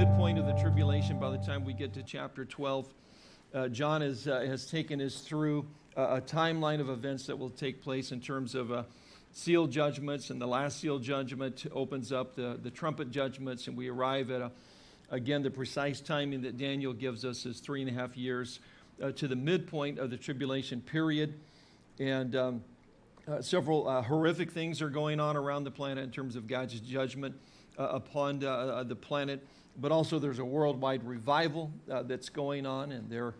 midpoint of the tribulation by the time we get to chapter 12. Uh, John is, uh, has taken us through a, a, timeline of events that will take place in terms of uh, seal judgments, and the last seal judgment opens up the, the trumpet judgments, and we arrive at, a, again, the precise timing that Daniel gives us is three and a half years uh, to the midpoint of the tribulation period. And um, uh, several uh, horrific things are going on around the planet in terms of God's judgment upon the planet but also there's a worldwide revival uh, that's going on, and there,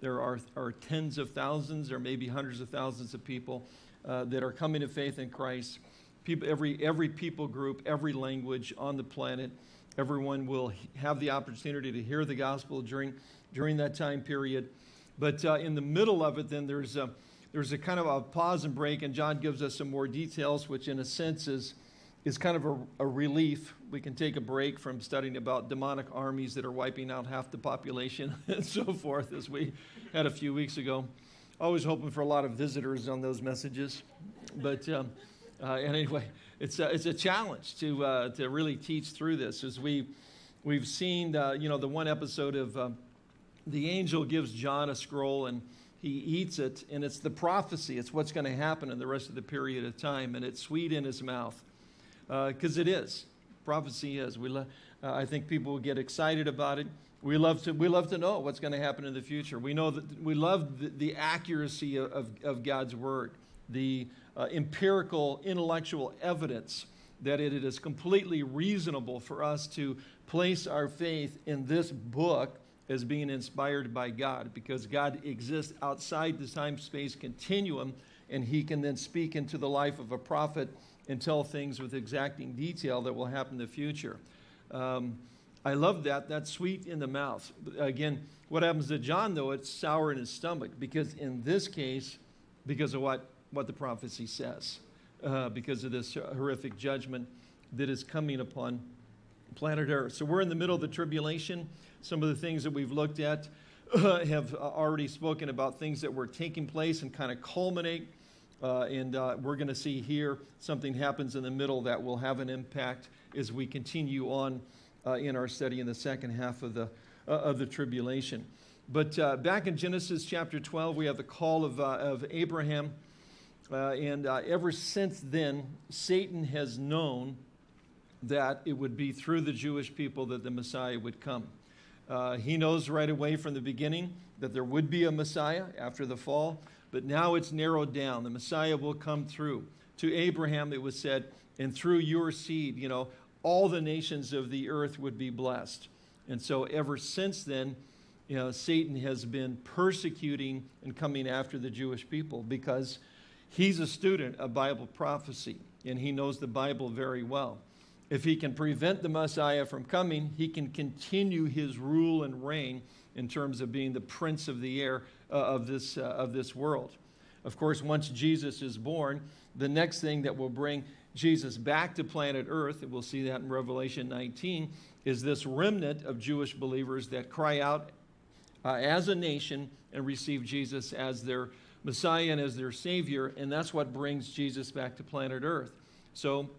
there are, are tens of thousands or maybe hundreds of thousands of people uh, that are coming to faith in Christ. People, every, every people group, every language on the planet, everyone will have the opportunity to hear the gospel during, during that time period. But uh, in the middle of it, then there's a, there's a kind of a pause and break, and John gives us some more details, which in a sense is is kind of a, a, relief. We can take a break from studying about demonic armies that are wiping out half the population and so forth, as we had a few weeks ago. Always hoping for a lot of visitors on those messages. But um, uh, anyway, it's a, it's a challenge to, uh, to really teach through this as we, we've seen, uh, you know, the one episode of um, the angel gives John a scroll and he eats it, and it's the prophecy. It's what's going to happen in the rest of the period of time, and it's sweet in his mouth because uh, it is. Prophecy is. We lo- uh, I think people will get excited about it. We love to, we love to know what's going to happen in the future. We know that we love the, the accuracy of, of, of, God's word, the uh, empirical, intellectual evidence that it is completely reasonable for us to place our faith in this book as being inspired by God because God exists outside the time space continuum and he can then speak into the life of a prophet and tell things with exacting detail that will happen in the future. Um, I love that. That's sweet in the mouth. Again, what happens to John, though, it's sour in his stomach because in this case, because of what, what the prophecy says, uh, because of this horrific judgment that is coming upon planet Earth. So we're in the middle of the tribulation. Some of the things that we've looked at uh, have already spoken about things that were taking place and kind of culminate uh, and uh, we're going to see here something happens in the middle that will have an impact as we continue on uh, in our study in the second half of the, uh, of the tribulation. But uh, back in Genesis chapter 12, we have the call of, uh, of Abraham. and ever since then, Satan has known that it would be through the Jewish people that the Messiah would come. he knows right away from the beginning that there would be a Messiah after the fall. But now it's narrowed down. The Messiah will come through. To Abraham, it was said, and through your seed, you know, all the nations of the earth would be blessed. And so ever since then, you know, Satan has been persecuting and coming after the Jewish people because he's a student of Bible prophecy and he knows the Bible very well. If he can prevent the Messiah from coming, he can continue his rule and reign in terms of being the prince of the air uh, of, this, uh, of this world. Of course, once Jesus is born, the next thing that will bring Jesus back to planet Earth, and we'll see that in Revelation 19, is this remnant of Jewish believers that cry out uh, as a nation and receive Jesus as their Messiah and as their Savior, and that's what brings Jesus back to planet Earth. So,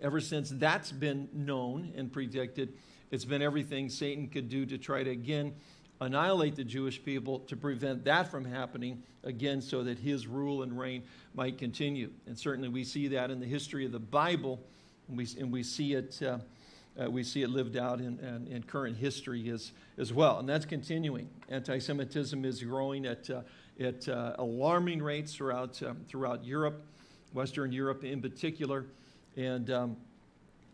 ever since that's been known and predicted, it's been everything Satan could do to try to again annihilate the Jewish people to prevent that from happening again so that his rule and reign might continue. And certainly we see that in the history of the Bible, and we, and we see it. Uh, uh, we see it lived out in, in, in, current history as, as well. And that's continuing. Anti Semitism is growing at, uh, at uh, alarming rates throughout, um, throughout Europe, Western Europe in particular, and um,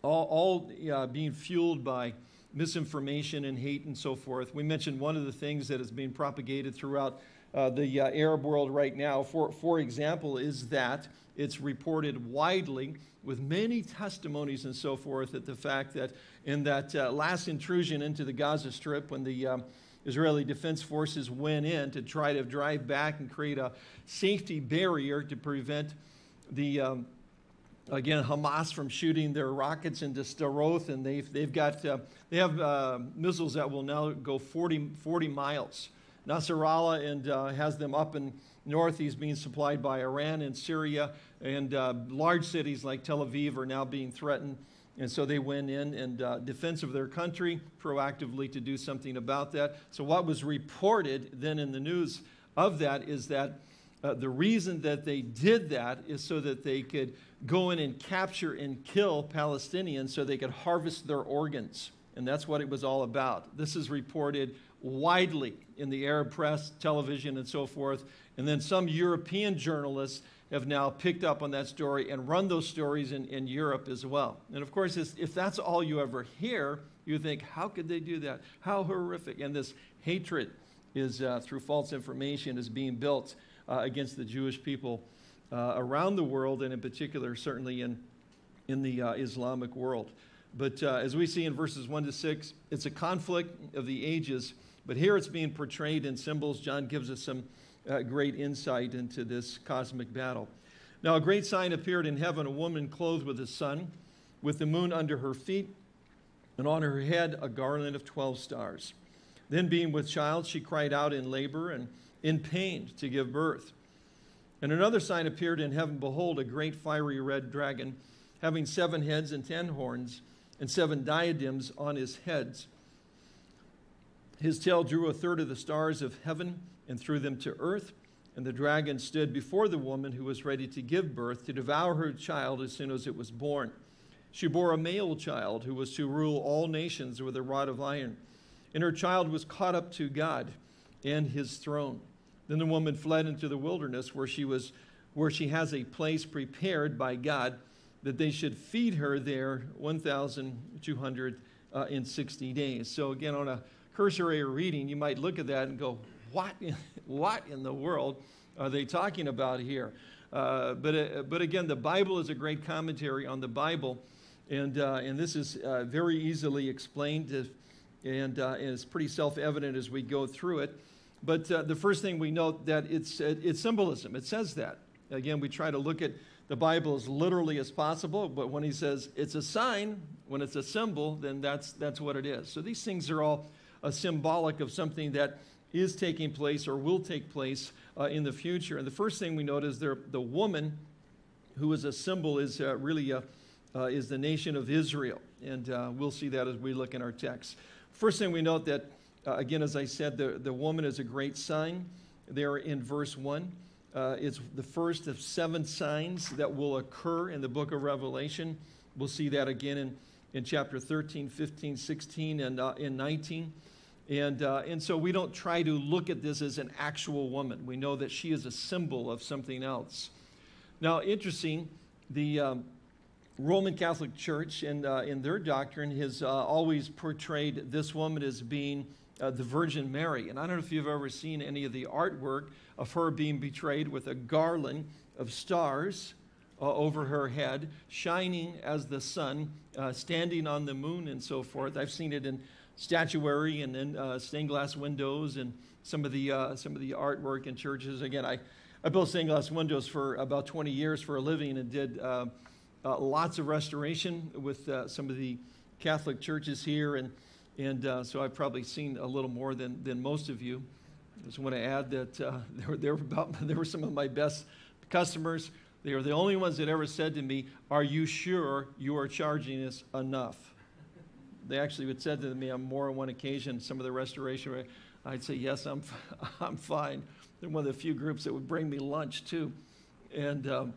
all, all being fueled by misinformation and hate and so forth. We mentioned one of the things that is being propagated throughout uh, the uh, Arab world right now, for, for example, is that it's reported widely with many testimonies and so forth that the fact that in that uh, last intrusion into the Gaza Strip, when the um, Israeli Defense Forces went in to try to drive back and create a safety barrier to prevent the um, again, Hamas from shooting their rockets into Sderot, and they've, they've got, uh, they have uh, missiles that will now go 40, 40 miles. Nasrallah and uh, has them up in north. He's being supplied by Iran and Syria, and uh, large cities like Tel Aviv are now being threatened And so they went in in uh, defense of their country, proactively to do something about that. So, what was reported then in the news of that is that uh, the reason that they did that is so that they could go in and capture and kill Palestinians so they could harvest their organs. And that's what it was all about. This is reported widely in the Arab press, television, and so forth. And then some European journalists have now picked up on that story and run those stories in, in Europe as well. And of course, if that's all you ever hear, you think, how could they do that? How horrific. And this hatred is, uh, through false information, is being built uh, against the Jewish people uh, around the world, and in particular, certainly in, in the uh, Islamic world. But uh, as we see in verses 1 to 6, it's a conflict of the ages, but here it's being portrayed in symbols. John gives us some uh, great insight into this cosmic battle. Now, a great sign appeared in heaven a woman clothed with the sun, with the moon under her feet, and on her head a garland of 12 stars. Then, being with child, she cried out in labor and in pain to give birth. And another sign appeared in heaven Behold, a great fiery red dragon, having seven heads and ten horns, and seven diadems on his heads. His tail drew a third of the stars of heaven and threw them to earth. And the dragon stood before the woman who was ready to give birth to devour her child as soon as it was born. She bore a male child who was to rule all nations with a rod of iron. And her child was caught up to God and his throne. Then the woman fled into the wilderness where she was where she has a place prepared by God that they should feed her there 1260 days. So again on a cursory reading you might look at that and go what in, what in the world are they talking about here? Uh, but, uh, but again, the Bible is a great commentary on the Bible, and, uh, and this is uh, very easily explained, if, and, uh, and, it's pretty self evident as we go through it. But uh, the first thing we note that it's, it's symbolism. It says that. Again, we try to look at the Bible as literally as possible, but when he says it's a sign, when it's a symbol, then that's, that's what it is. So these things are all a symbolic of something that is taking place or will take place uh, in the future. And the first thing we note is there, the woman who is a symbol is uh, really a, uh, is the nation of Israel. And uh, we'll see that as we look in our text. First thing we note that, uh, again, as I said, the, the woman is a great sign there in verse 1. Uh, it's the first of seven signs that will occur in the book of Revelation. We'll see that again in, in chapter 13, 15, 16, and in 19. And, uh, and so we don't try to look at this as an actual woman. We know that she is a symbol of something else. Now, interesting, the um, Roman Catholic Church in, uh, in their doctrine has uh, always portrayed this woman as being uh, the Virgin Mary. And I don't know if you've ever seen any of the artwork of her being betrayed with a garland of stars uh, over her head, shining as the sun, uh, standing on the moon, and so forth. I've seen it in statuary and then uh, stained glass windows and some of the uh, some of the artwork in churches. Again, I, I built stained glass windows for about 20 years for a living and did uh, lots of restoration with some of the Catholic churches here, and and uh, so I've probably seen a little more than than most of you. I just want to add that they were, they, were about, they were some of my best customers. They were the only ones that ever said to me, "Are you sure you are charging us enough?" they actually would said to me on more than one occasion, some of the restoration, I'd say, yes, I'm, I'm fine. They're one of the few groups that would bring me lunch too. And um,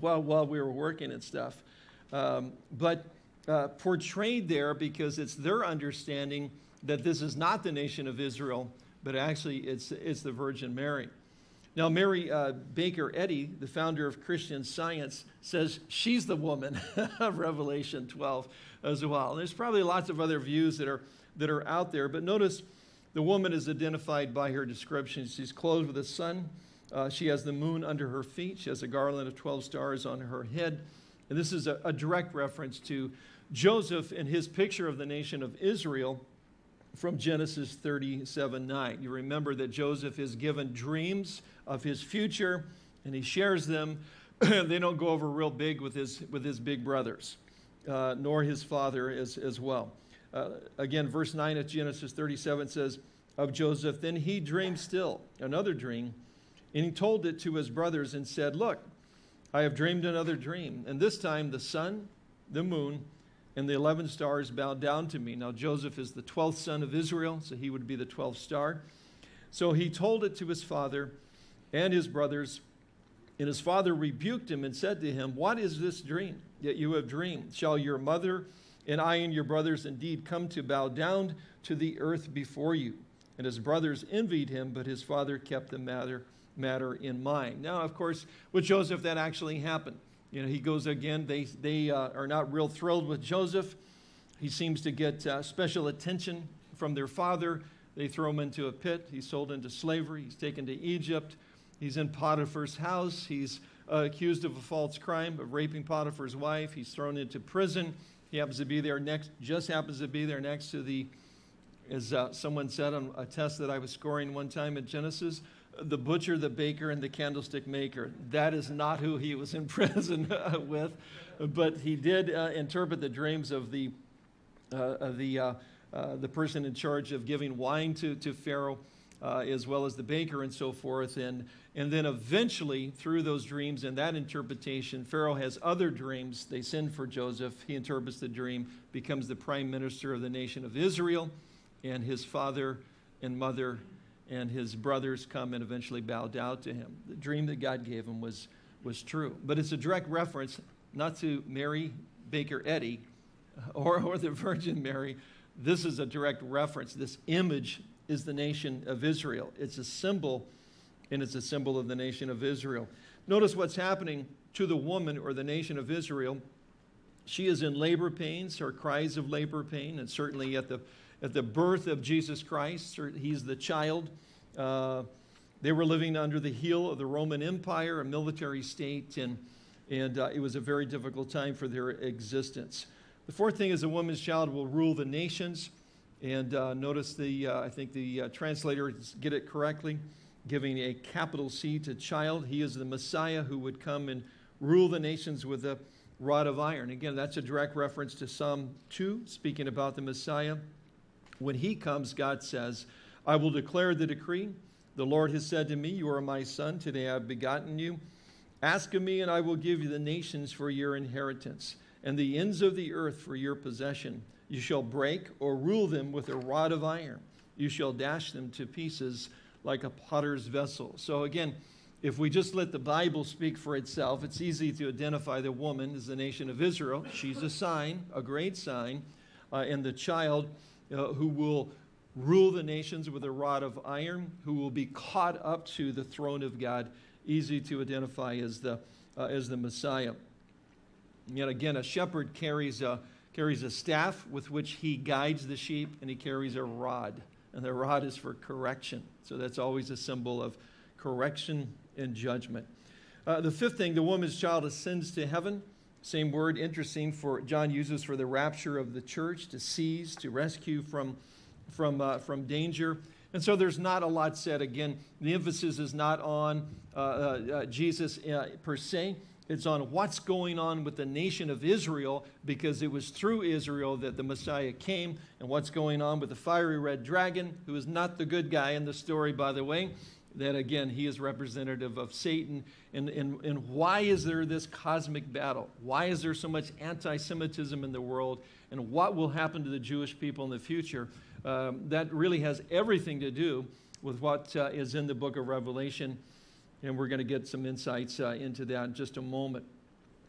while, while we were working and stuff. Um, but uh, portrayed there because it's their understanding that this is not the nation of Israel, but actually it's, it's the Virgin Mary. Now, Mary uh, Baker Eddy, the founder of Christian Science, says she's the woman of Revelation 12 as well. And there's probably lots of other views that are, that are out there, but notice the woman is identified by her description. She's clothed with the sun. Uh, she has the moon under her feet. She has a garland of 12 stars on her head. And this is a, a direct reference to Joseph and his picture of the nation of Israel from Genesis 37 9. You remember that Joseph is given dreams of his future and he shares them. they don't go over real big with his, with his big brothers, uh, nor his father as, as well. Uh, again, verse 9 of Genesis 37 says, Of Joseph, then he dreamed still another dream, and he told it to his brothers and said, Look, I have dreamed another dream, and this time the sun, the moon, and the 11 stars bowed down to me. Now, Joseph is the 12th son of Israel, so he would be the 12th star. So he told it to his father and his brothers, and his father rebuked him and said to him, What is this dream that you have dreamed? Shall your mother and I and your brothers indeed come to bow down to the earth before you? And his brothers envied him, but his father kept the matter, matter in mind. Now, of course, with Joseph, that actually happened. You know, he goes again. They, they uh, are not real thrilled with Joseph. He seems to get uh, special attention from their father. They throw him into a pit. He's sold into slavery. He's taken to Egypt. He's in Potiphar's house. He's uh, accused of a false crime of raping Potiphar's wife. He's thrown into prison. He happens to be there next, just happens to be there next to the, as uh, someone said on a test that I was scoring one time at Genesis, the butcher, the baker, and the candlestick maker. That is not who he was in prison with, but he did uh, interpret the dreams of the, uh, of the, uh, uh, the person in charge of giving wine to, to Pharaoh, uh, as well as the baker and so forth. And, and then eventually, through those dreams and that interpretation, Pharaoh has other dreams. They send for Joseph. He interprets the dream, becomes the prime minister of the nation of Israel, and his father and mother and his brothers come and eventually bow down to him. The dream that God gave him was, was true. But it's a direct reference not to Mary Baker Eddy or, or the Virgin Mary. This is a direct reference. This image is the nation of Israel. It's a symbol, and it's a symbol of the nation of Israel. Notice what's happening to the woman or the nation of Israel. She is in labor pains, her cries of labor pain, and certainly at the at the birth of Jesus Christ. He's the child. Uh, they were living under the heel of the Roman Empire, a military state, and, and uh, it was a very difficult time for their existence. The fourth thing is a woman's child will rule the nations. And uh, notice the, uh, I think the uh, translators get it correctly, giving a capital C to child. He is the Messiah who would come and rule the nations with a rod of iron. Again, that's a direct reference to Psalm 2, speaking about the Messiah. When he comes, God says, I will declare the decree. The Lord has said to me, You are my son. Today I have begotten you. Ask of me, and I will give you the nations for your inheritance, and the ends of the earth for your possession. You shall break or rule them with a rod of iron. You shall dash them to pieces like a potter's vessel. So, again, if we just let the Bible speak for itself, it's easy to identify the woman as the nation of Israel. She's a sign, a great sign, uh, and the child uh, who will rule the nations with a rod of iron, who will be caught up to the throne of God, easy to identify as the, uh, as the Messiah. And yet again, a shepherd carries a, carries a staff with which he guides the sheep, and he carries a rod. And the rod is for correction. So that's always a symbol of correction and judgment. Uh, the fifth thing, the woman's child ascends to heaven. Same word, interesting, for John uses for the rapture of the church to seize, to rescue from, from, uh, from danger. And so there's not a lot said. Again, the emphasis is not on uh, uh, uh Jesus uh, per se. It's on what's going on with the nation of Israel because it was through Israel that the Messiah came, and what's going on with the fiery red dragon, who is not the good guy in the story, by the way, that again, he is representative of Satan. And, and, and why is there this cosmic battle? Why is there so much anti Semitism in the world? And what will happen to the Jewish people in the future? Um, that really has everything to do with what uh, is in the book of Revelation. And we're going to get some insights uh, into that in just a moment.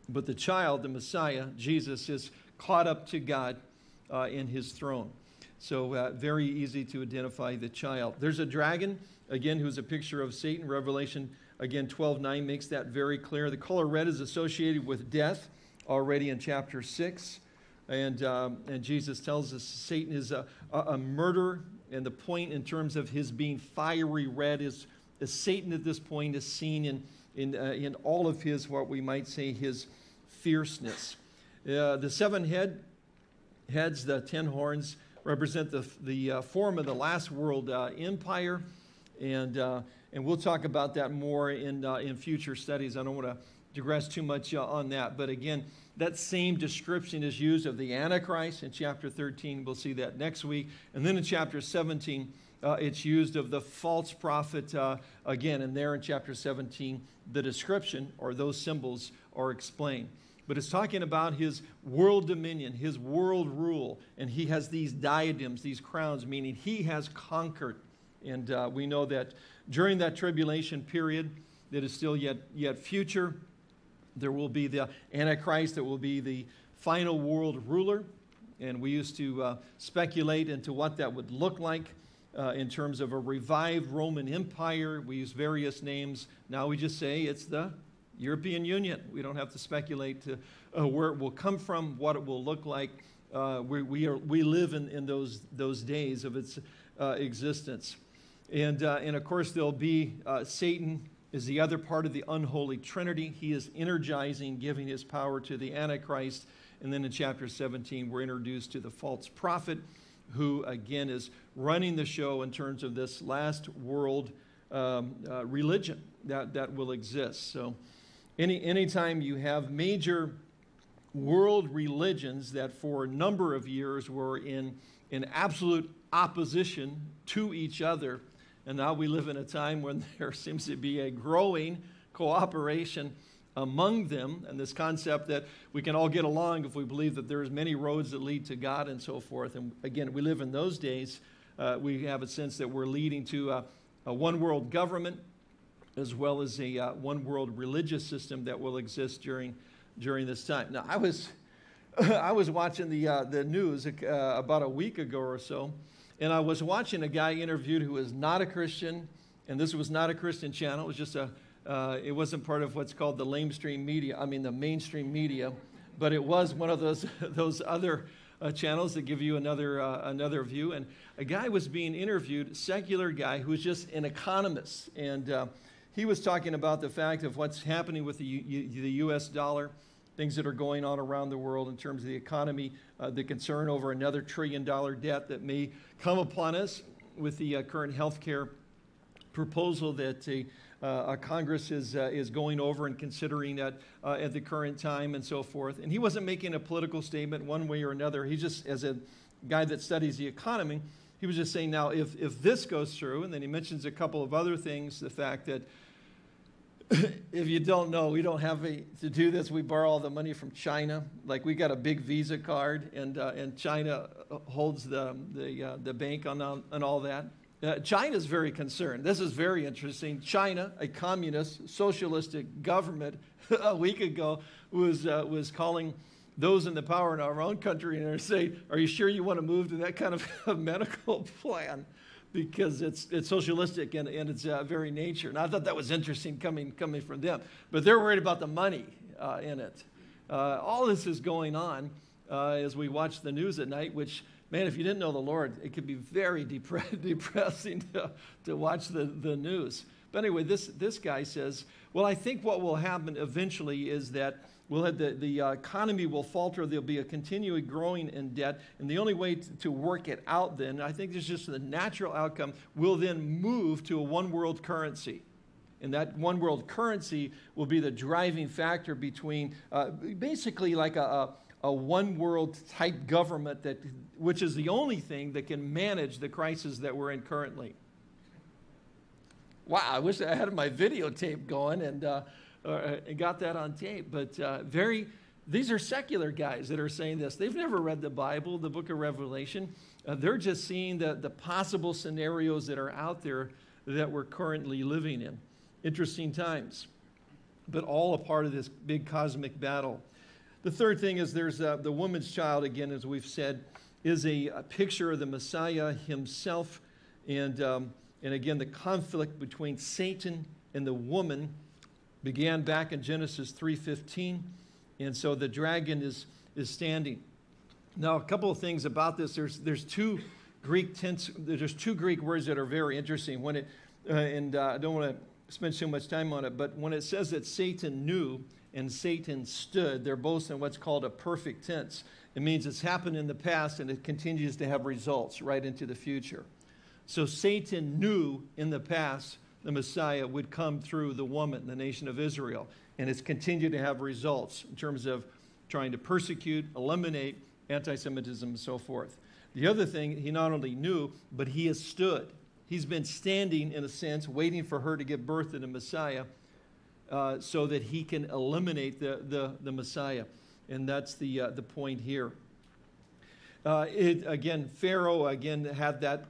But the child, the Messiah, Jesus, is caught up to God uh, in his throne. So, uh, very easy to identify the child. There's a dragon again, who's a picture of Satan. Revelation, again, 12 9 makes that very clear. The color red is associated with death already in chapter 6. And, um, and Jesus tells us Satan is a, a, a murderer. And the point in terms of his being fiery red is, is Satan at this point is seen in, in, uh, in all of his, what we might say, his fierceness. Uh, the seven head, heads, the ten horns, represent the, the uh, form of the last world uh, empire. And, uh, and we'll talk about that more in, uh, in future studies. I don't want to digress too much uh, on that. But again, that same description is used of the Antichrist in chapter 13. We'll see that next week. And then in chapter 17, uh, it's used of the false prophet uh, again. And there in chapter 17, the description or those symbols are explained. but it's talking about his world dominion, his world rule. And he has these diadems, these crowns, meaning he has conquered. And uh, we know that during that tribulation period that is still yet, yet future, there will be the Antichrist that will be the final world ruler. And we used to uh, speculate into what that would look like uh, in terms of a revived Roman Empire. We use various names. Now we just say it's the European Union. We don't have to speculate to uh, where it will come from, what it will look like. Uh, we, we, are, we live in, in those, those days of its uh, existence. And, uh, and of course, there'll be uh, Satan is the other part of the unholy trinity. He is energizing, giving his power to the Antichrist. And then in chapter 17, we're introduced to the false prophet, who again is running the show in terms of this last world um, uh, religion that, that will exist. So, any anytime you have major world religions that for a number of years were in, in absolute opposition to each other, and now we live in a time when there seems to be a growing cooperation among them, and this concept that we can all get along if we believe that there's many roads that lead to God and so forth. And again, we live in those days. Uh, we have a sense that we're leading to a, a one world government as well as a uh, one world religious system that will exist during, during this time. Now, I was, I was watching the, uh, the news uh, about a week ago or so, and I was watching a guy interviewed who was not a Christian, and this was not a Christian channel. It was just a, uh, it wasn't part of what's called the lamestream media, I mean the mainstream media, but it was one of those, those other uh, channels that give you another, uh, another view. And a guy was being interviewed, secular guy, who was just an economist. And uh, he was talking about the fact of what's happening with the, U- the U.S. dollar, things that are going on around the world in terms of the economy, uh, the concern over another trillion dollar debt that may come upon us with the uh, current health care proposal that uh, Congress is, uh, is going over and considering that uh, at the current time and so forth. And he wasn't making a political statement one way or another. He just, as a guy that studies the economy, he was just saying, now, if, if this goes through, and then he mentions a couple of other things, the fact that if you don't know, we don't have a, to do this. We borrow all the money from China. Like we got a big Visa card, and uh, and China holds the the uh, the bank on on all that. Uh, China is very concerned. This is very interesting. China, a communist, socialistic government, a week ago was, uh, was calling those in the power in our own country and they're saying, Are you sure you want to move to that kind of medical plan? Because it's, it's socialistic in, in its uh, very nature. And I thought that was interesting coming, coming from them. But they're worried about the money uh, in it. Uh, all this is going on uh, as we watch the news at night, which man, if you didn't know the Lord, it could be very depre- depressing to, to watch the, the news. But anyway, this, this guy says, well, I think what will happen eventually is that we'll have the, the uh, economy will falter. There'll be a continuing growing in debt. And the only way to, to work it out then, I think it's just the natural outcome, will then move to a one world currency. And that one world currency will be the driving factor between uh, basically like a, a a one world type government that, which is the only thing that can manage the crisis that we're in currently. Wow, I wish I had my videotape going and, uh, uh, got that on tape. But uh, very, these are secular guys that are saying this. They've never read the Bible, the book of Revelation. Uh, they're just seeing the, the possible scenarios that are out there that we're currently living in. Interesting times, but all a part of this big cosmic battle. The third thing is there's uh, the woman's child, again, as we've said, is a, a picture of the Messiah himself. And, um, and again, the conflict between Satan and the woman began back in Genesis 3.15. And so the dragon is, is standing. Now, a couple of things about this. There's, there's two Greek tense, there's two Greek words that are very interesting. When it, uh, and uh, I don't want to spend too much time on it, but when it says that Satan knew, and Satan stood. They're both in what's called a perfect tense. It means it's happened in the past and it continues to have results right into the future. So Satan knew in the past the Messiah would come through the woman, the nation of Israel, and it's continued to have results in terms of trying to persecute, eliminate anti Semitism, and so forth. The other thing, he not only knew, but he has stood. He's been standing, in a sense, waiting for her to give birth to the Messiah uh, so that he can eliminate the, the, the Messiah. And that's the, uh, the point here. Uh, it, again, Pharaoh again had that,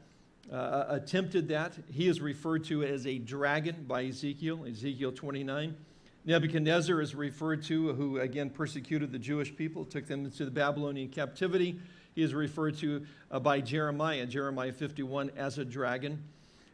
uh, attempted that. He is referred to as a dragon by Ezekiel, Ezekiel 29. Nebuchadnezzar is referred to, who again persecuted the Jewish people, took them into the Babylonian captivity. He is referred to uh, by Jeremiah, Jeremiah 51, as a dragon.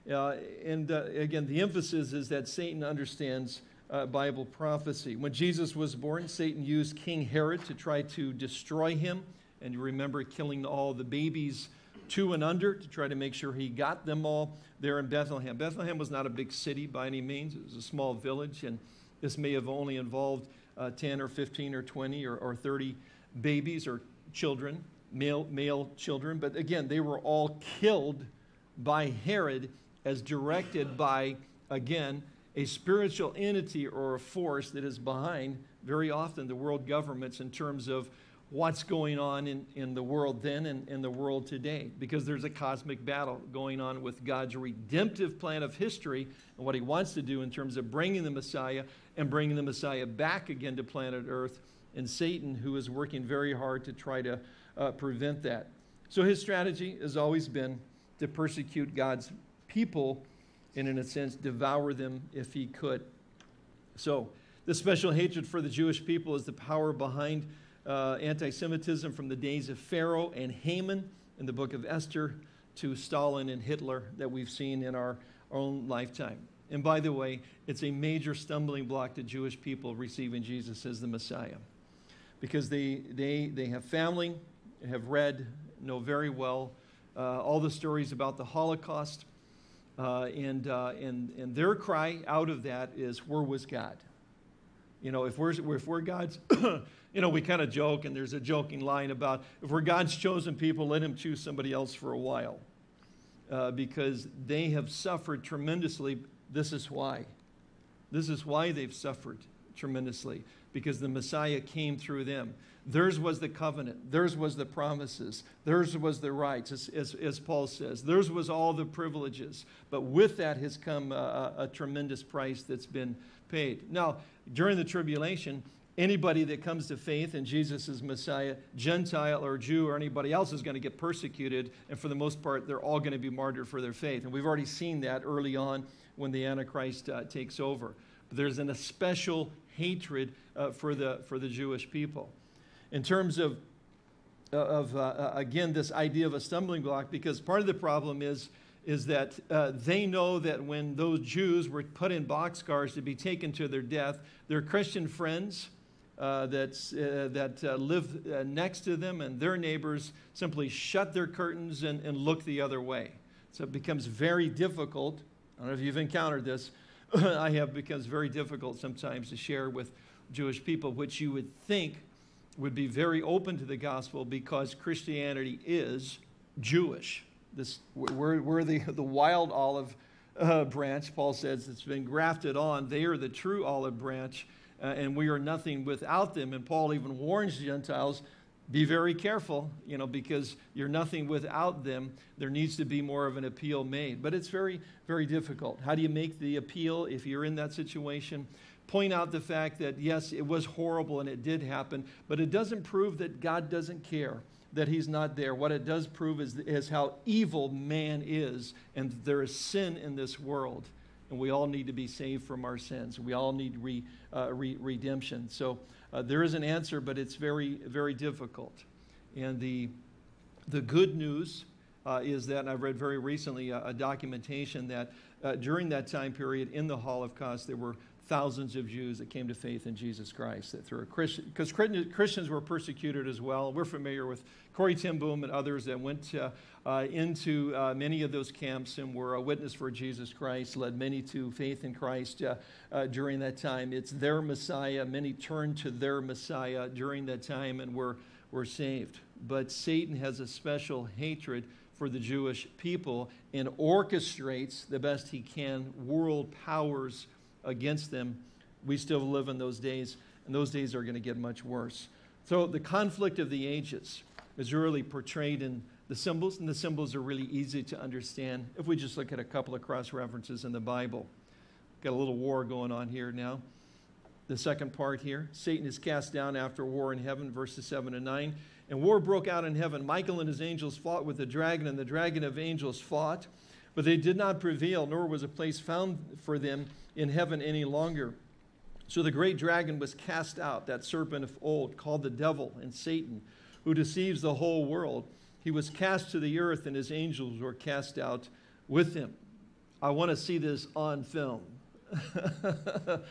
Uh, and uh, again, the emphasis is that Satan understands uh, Bible prophecy. When Jesus was born, Satan used King Herod to try to destroy him. And you remember killing all the babies two and under to try to make sure he got them all there in Bethlehem. Bethlehem was not a big city by any means, it was a small village, and this may have only involved uh, 10 or 15 or 20 or, or 30 babies or children, male, male children. But again, they were all killed by Herod as directed by, again, a spiritual entity or a force that is behind very often the world governments in terms of what's going on in, in the world then and in the world today because there's a cosmic battle going on with God's redemptive plan of history and what he wants to do in terms of bringing the Messiah and bringing the Messiah back again to planet Earth and Satan who is working very hard to try to uh, prevent that. So his strategy has always been to persecute God's people and in a sense devour them if he could. So the special hatred for the Jewish people is the power behind uh, anti Semitism from the days of Pharaoh and Haman in the book of Esther to Stalin and Hitler that we've seen in our own lifetime. And by the way, it's a major stumbling block to Jewish people receiving Jesus as the Messiah because they, they, they have family, have read, know very well uh, all the stories about the Holocaust. Uh, and, uh, and, and their cry out of that is, Where was God? You know, if we're, if we're God's, you know, we kind of joke, and there's a joking line about if we're God's chosen people, let him choose somebody else for a while. Uh, because they have suffered tremendously. This is why. This is why they've suffered tremendously, because the Messiah came through them. Theirs was the covenant. Theirs was the promises. Theirs was the rights, as, as, as Paul says. Theirs was all the privileges. But with that has come a, a, a tremendous price that's been paid. Now, during the tribulation, anybody that comes to faith in Jesus as Messiah, Gentile or Jew or anybody else, is going to get persecuted. And for the most part, they're all going to be martyred for their faith. And we've already seen that early on when the Antichrist uh, takes over. But there's an, especial hatred uh, for, the, for the Jewish people. In terms of, uh, of uh, uh, again, this idea of a stumbling block, because part of the problem is is that uh, they know that when those Jews were put in boxcars to be taken to their death, their Christian friends uh, that's, uh, that uh, live uh, next to them and their neighbors simply shut their curtains and, and look the other way. So it becomes very difficult. I don't know if you've encountered this. I have becomes very difficult sometimes to share with Jewish people, which you would think would be very open to the gospel because Christianity is Jewish. This, we're, we're the, the wild olive uh, branch, Paul says, it's been grafted on. They are the true olive branch, uh, and we are nothing without them. And Paul even warns Gentiles be very careful, you know, because you're nothing without them. There needs to be more of an appeal made. But it's very, very difficult. How do you make the appeal if you're in that situation? Point out the fact that, yes, it was horrible and it did happen, but it doesn't prove that God doesn't care that he's not there. What it does prove is, is how evil man is, and there is sin in this world. And we all need to be saved from our sins. We all need re, uh, re, redemption. So uh, there is an answer, but it's very, very difficult. And the, the good news uh, is that, I've read very recently a, a documentation that uh, during that time period in the Hall of Holocaust, there were thousands of Jews that came to faith in Jesus Christ that through a Christian, because Christians were persecuted as well. We're familiar with Corrie ten Boom and others that went uh, into uh, many of those camps and were a witness for Jesus Christ, led many to faith in Christ uh, uh, during that time. It's their Messiah. Many turned to their Messiah during that time and were, were saved. But Satan has a special hatred for the Jewish people and orchestrates the best he can world powers against them. We still live in those days, and those days are going to get much worse. So the conflict of the ages is really portrayed in the symbols, and the symbols are really easy to understand if we just look at a couple of cross references in the Bible. Got a little war going on here now. the second part here. Satan is cast down after war in heaven, verses 7 and 9. And war broke out in heaven. Michael and his angels fought with the dragon, and the dragon of angels fought. But they did not prevail, nor was a place found for them in heaven any longer. So the great dragon was cast out, that serpent of old, called the devil and Satan, who deceives the whole world. He was cast to the earth, and his angels were cast out with him. I want to see this on film.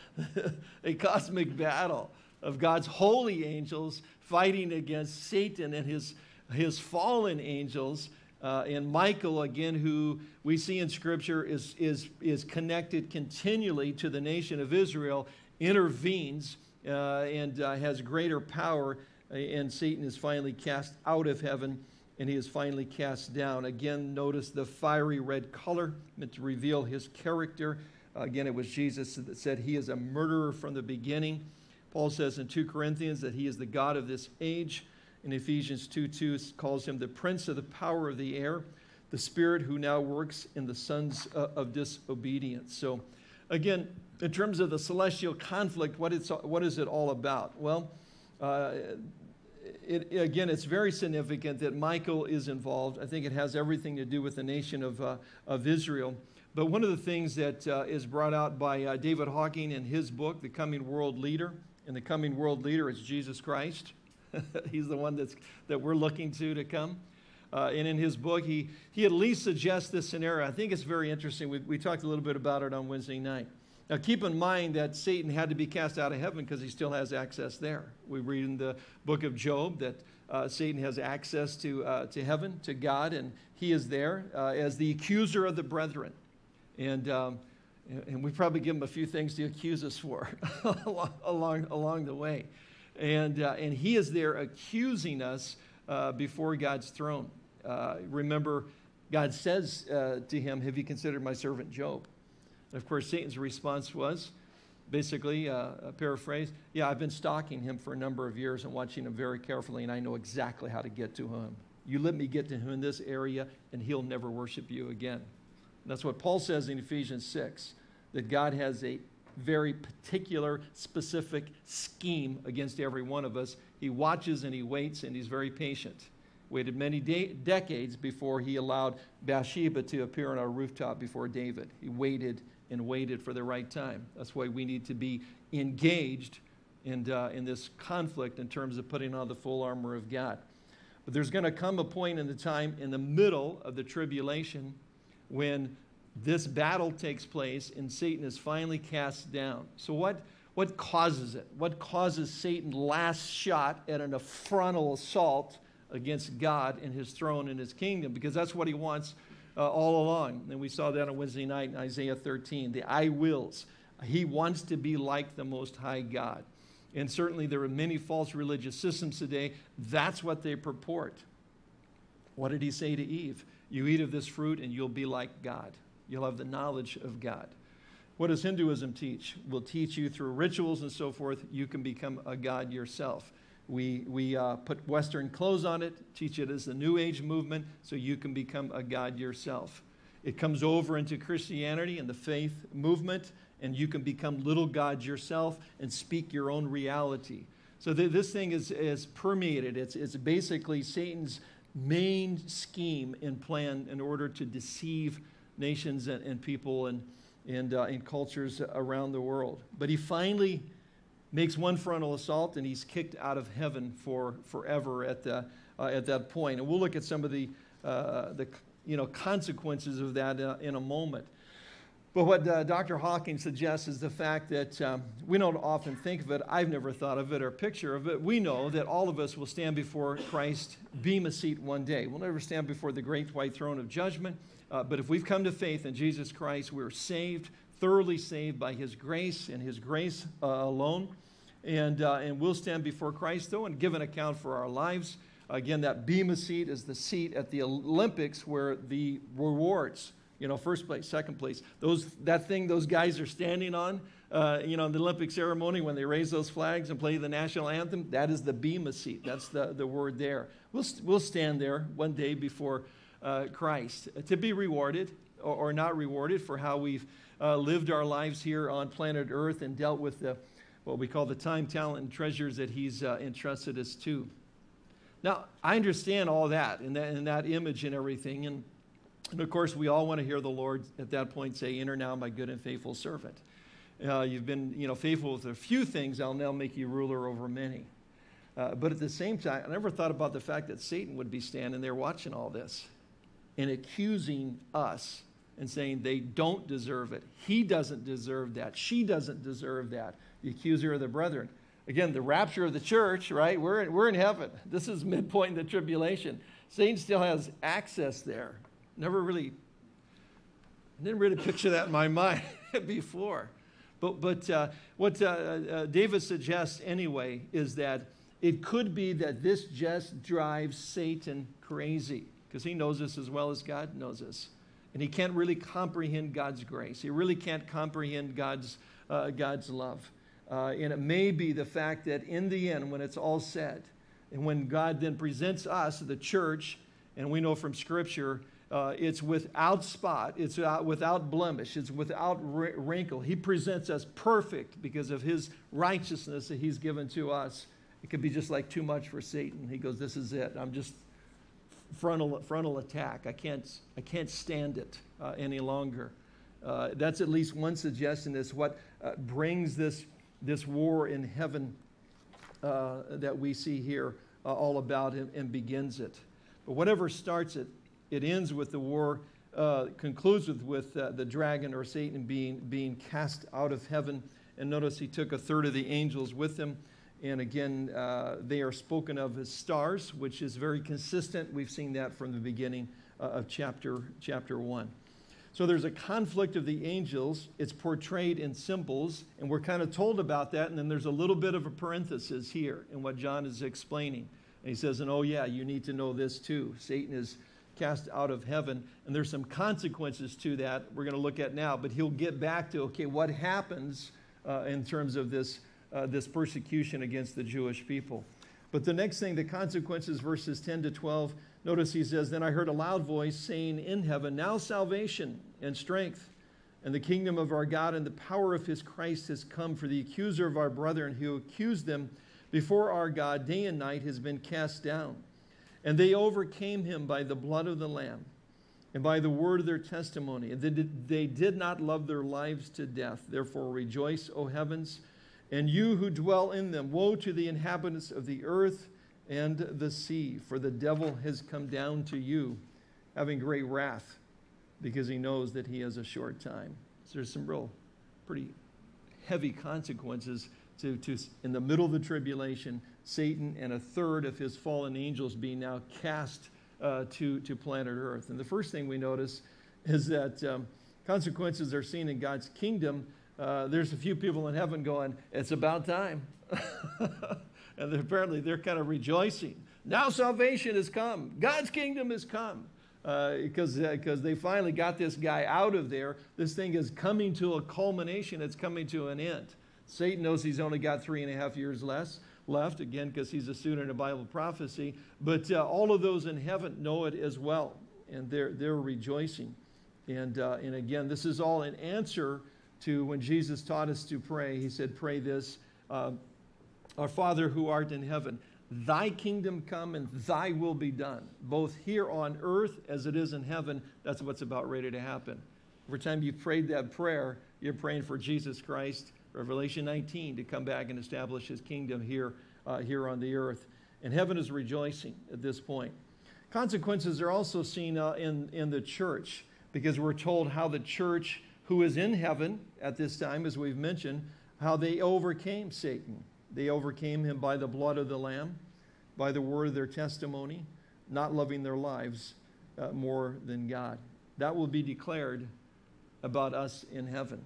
a cosmic battle of God's holy angels fighting against Satan and his, his fallen angels. Uh, and Michael, again, who we see in Scripture is, is, is connected continually to the nation of Israel, intervenes uh, and uh, has greater power. Uh, and Satan is finally cast out of heaven and he is finally cast down. Again, notice the fiery red color meant to reveal his character. Again, it was Jesus that said he is a murderer from the beginning. Paul says in 2 Corinthians that he is the God of this age. In Ephesians 2 2 calls him the prince of the power of the air, the spirit who now works in the sons uh, of disobedience. So, again, in terms of the celestial conflict, what, it's, what is it all about? Well, uh, it, again, it's very significant that Michael is involved. I think it has everything to do with the nation of, uh, of Israel. But one of the things that uh, is brought out by uh, David Hocking in his book, The Coming World Leader, and the coming world leader is Jesus Christ. He's the one that's, that we're looking to to come. Uh, and in his book, he, he at least suggests this scenario. I think it's very interesting. We, we talked a little bit about it on Wednesday night. Now, keep in mind that Satan had to be cast out of heaven because he still has access there. We read in the book of Job that uh, Satan has access to, uh, to heaven, to God, and he is there uh, as the accuser of the brethren. And, um, and we probably give him a few things to accuse us for along, along the way. And, uh, and he is there accusing us uh, before God's throne. Uh, remember, God says to him, Have you considered my servant Job? And of course, Satan's response was basically, uh, a paraphrase, yeah, I've been stalking him for a number of years and watching him very carefully, and I know exactly how to get to him. You let me get to him in this area, and he'll never worship you again. That's what Paul says in Ephesians 6 that God has a very particular, specific scheme against every one of us. He watches and he waits, and he's very patient. Waited many de- decades before he allowed Bathsheba to appear on our rooftop before David. He waited and waited for the right time. That's why we need to be engaged in, uh, in this conflict in terms of putting on the full armor of God. But there's going to come a point in the time in the middle of the tribulation when this battle takes place and Satan is finally cast down. So, what, what causes it? What causes Satan's last shot at an frontal assault against God and his throne and his kingdom? Because that's what he wants uh, all along. And we saw that on Wednesday night in Isaiah 13 the I wills. He wants to be like the Most High God. And certainly there are many false religious systems today. That's what they purport. What did he say to Eve? You eat of this fruit and you'll be like God. You'll have the knowledge of God. What does Hinduism teach? Will teach you through rituals and so forth, you can become a God yourself. We, we uh, put Western clothes on it, teach it as the New Age movement, so you can become a God yourself. It comes over into Christianity and the faith movement, and you can become little gods yourself and speak your own reality. So th- this thing is, is permeated. It's, it's basically Satan's main scheme and plan in order to deceive nations and, and people and, and, uh, and cultures around the world. But he finally makes one frontal assault and he's kicked out of heaven for forever at, the, uh, at that point. And we'll look at some of the, uh, the you know, consequences of that uh, in a moment. But what uh, Dr. Hocking suggests is the fact that um, we don't often think of it. I've never thought of it or picture of it. We know that all of us will stand before Christ, Bema seat one day. We'll never stand before the great white throne of judgment. Uh, but if we've come to faith in Jesus Christ, we're saved, thoroughly saved by His grace and His grace uh, alone. And, uh, and we'll stand before Christ, though, and give an account for our lives. Again, that Bema seat is the seat at the Olympics where the rewards, you know, first place, second place, those, that thing those guys are standing on, uh, you know, in the Olympic ceremony when they raise those flags and play the national anthem, that is the Bema seat. That's the, the word there. We'll, we'll stand there one day before uh, Christ to be rewarded or, or, not rewarded for how we've uh, lived our lives here on planet Earth and dealt with the what we call the time, talent, and treasures that He's uh, entrusted us to. Now, I understand all that and that, and that image and everything. And, and of course, we all want to hear the Lord at that point say, Enter now, my good and faithful servant. Uh, you've been you know, faithful with a few things, I'll now make you ruler over many. Uh, but at the same time, I never thought about the fact that Satan would be standing there watching all this and accusing us and saying they don't deserve it. He doesn't deserve that. She doesn't deserve that. The accuser of the brethren. Again, the rapture of the church, right? We're in, we're in heaven. This is midpoint in the tribulation. Satan still has access there. Never really, I didn't really picture that in my mind before. But, but uh, what uh, uh, David suggests anyway is that it could be that this just drives Satan crazy because he knows this as well as God knows this. And he can't really comprehend God's grace. He really can't comprehend God's, uh, God's love. Uh, and it may be the fact that in the end, when it's all said, and when God then presents us, the church, and we know from Scripture, uh, it's without spot, it's without, blemish, it's without wrinkle. He presents us perfect because of his righteousness that he's given to us. It could be just like too much for Satan. He goes, This is it. I'm just frontal, frontal attack. I can't, I can't stand it uh, any longer. Uh, that's at least one suggestion is what uh, brings this, this war in heaven uh, that we see here uh, all about and, and, begins it. But whatever starts it, it ends with the war, uh, concludes with, with the dragon or Satan being, being cast out of heaven. And notice he took a third of the angels with him. And again, uh, they are spoken of as stars, which is very consistent. We've seen that from the beginning uh, of chapter, chapter 1. So there's a conflict of the angels. It's portrayed in symbols, and we're kind of told about that. And then there's a little bit of a parenthesis here in what John is explaining. And he says, and oh, yeah, you need to know this too. Satan is cast out of heaven, and there's some consequences to that we're going to look at now. But he'll get back to, okay, what happens uh, in terms of this uh, this persecution against the Jewish people. But the next thing, the consequences, verses 10 to 12, notice he says, Then I heard a loud voice saying in heaven, Now salvation and strength and the kingdom of our God and the power of his Christ has come, for the accuser of our brethren who accused them before our God day and night has been cast down. And they overcame him by the blood of the Lamb and by the word of their testimony. And they did, not love their lives to death. Therefore rejoice, O heavens and you who dwell in them. Woe to the inhabitants of the earth and the sea, for the devil has come down to you, having great wrath, because he knows that he has a short time. So there's some real, pretty heavy consequences to, to in the middle of the tribulation, Satan and a third of his fallen angels being now cast uh, to, to planet Earth. And the first thing we notice is that um, consequences are seen in God's kingdom uh, there's a few people in heaven going, It's about time. and apparently they're kind of rejoicing. Now salvation has come, God's kingdom has come. Because uh, because uh, they finally got this guy out of there. This thing is coming to a culmination, it's coming to an end. Satan knows he's only got three and a half years less left, again, because he's a student of Bible prophecy. But uh, all of those in heaven know it as well, and they're, they're rejoicing. And, uh, and again, this is all an answer to when Jesus taught us to pray, he said, Pray this uh, Our Father who art in heaven, thy kingdom come and thy will be done, both here on earth as it is in heaven. That's what's about ready to happen. Every time you've prayed that prayer, you're praying for Jesus Christ, Revelation 19, to come back and establish his kingdom here, uh, here on the earth. And heaven is rejoicing at this point. Consequences are also seen uh, in, in the church because we're told how the church who is in heaven at this time, as we've mentioned, how they overcame Satan. They overcame him by the blood of the Lamb, by the word of their testimony, not loving their lives uh, more than God. That will be declared about us in heaven.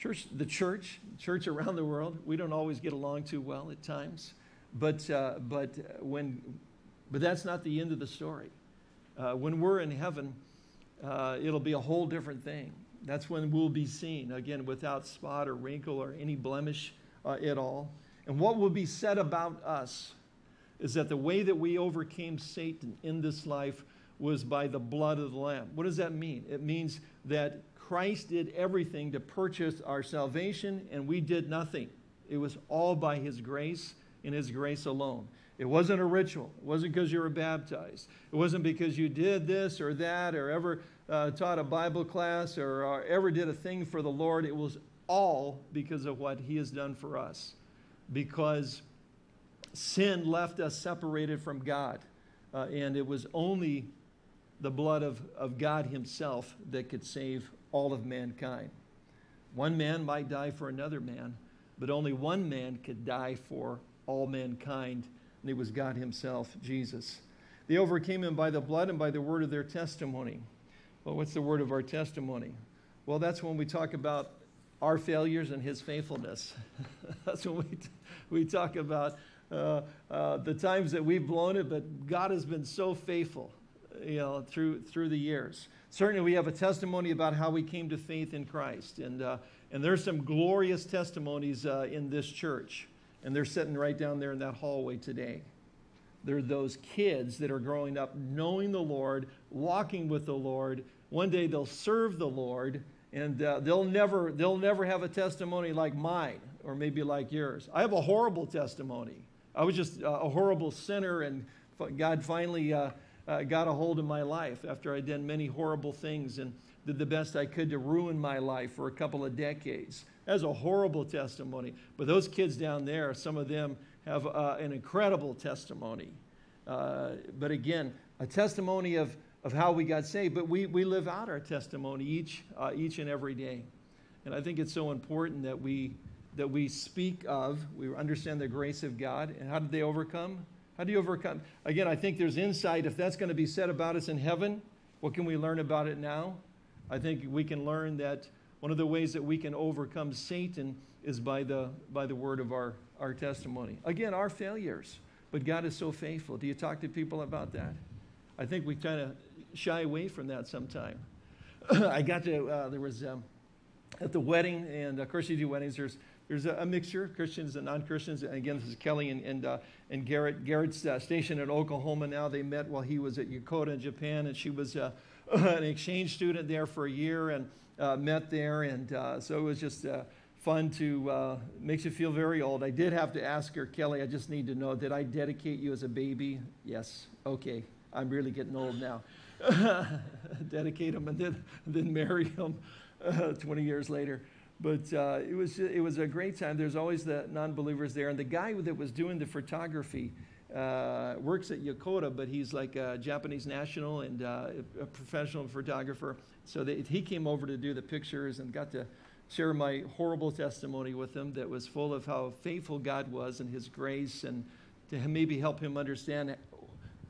Church, the church, church around the world, we don't always get along too well at times, but uh, but when, but that's not the end of the story. Uh, when we're in heaven, uh, it'll be a whole different thing. That's when we'll be seen, again, without spot or wrinkle or any blemish uh, at all. And what will be said about us is that the way that we overcame Satan in this life was by the blood of the Lamb. What does that mean? It means that Christ did everything to purchase our salvation, and we did nothing. It was all by His grace and His grace alone. It wasn't a ritual. It wasn't because you were baptized. It wasn't because you did this or that or ever uh, taught a Bible class or, or ever did a thing for the Lord. It was all because of what He has done for us. Because sin left us separated from God. Uh, and it was only the blood of, of God Himself that could save all of mankind. One man might die for another man, but only one man could die for all mankind, and it was God Himself, Jesus. They overcame Him by the blood and by the word of their testimony. Well, what's the word of our testimony? Well, that's when we talk about our failures and His faithfulness. that's when we, we talk about uh, uh, the times that we've blown it, but God has been so faithful, you know, through through the years. Certainly, we have a testimony about how we came to faith in Christ, and uh, and there's some glorious testimonies uh, in this church, and they're sitting right down there in that hallway today. They're those kids that are growing up knowing the Lord, walking with the Lord. One day they'll serve the Lord, and uh, they'll never they'll never have a testimony like mine or maybe like yours. I have a horrible testimony. I was just a horrible sinner, and God finally uh, uh, got a hold of my life after I'd done many horrible things and did the best I could to ruin my life for a couple of decades. That's a horrible testimony. But those kids down there, some of them have uh, an incredible testimony. Uh, but again, a testimony of, of how we got saved. But we, we live out our testimony each, uh, each and every day. And I think it's so important that we that we speak of. We understand the grace of God. And how did they overcome? How do you overcome? Again, I think there's insight. If that's going to be said about us in heaven, what can we learn about it now? I think we can learn that one of the ways that we can overcome Satan is by the, by the word of our, our testimony. Again, our failures. But God is so faithful. Do you talk to people about that? I think we kind of shy away from that sometime. I got to, uh, there was um, at the wedding, and of course, you do weddings, there's there's a, a mixture, Christians and non-Christians. And again, this is Kelly and, and, uh, and Garrett. Garrett's uh, stationed in Oklahoma now. They met while he was at Yokota in Japan, and she was uh, an exchange student there for a year and uh, met there. And uh, so it was just uh, fun to, makes you feel very old. I did have to ask her, Kelly, I just need to know, did I dedicate you as a baby? Yes. Okay. I'm really getting old now. dedicate him and then, then marry him 20 years later. But uh, it, was, it was a great time. There's always the non believers there. And the guy that was doing the photography uh, works at Yokota, but he's like a Japanese national and uh, a professional photographer. So they, he came over to do the pictures and got to share my horrible testimony with him that was full of how faithful God was and his grace and to maybe help him understand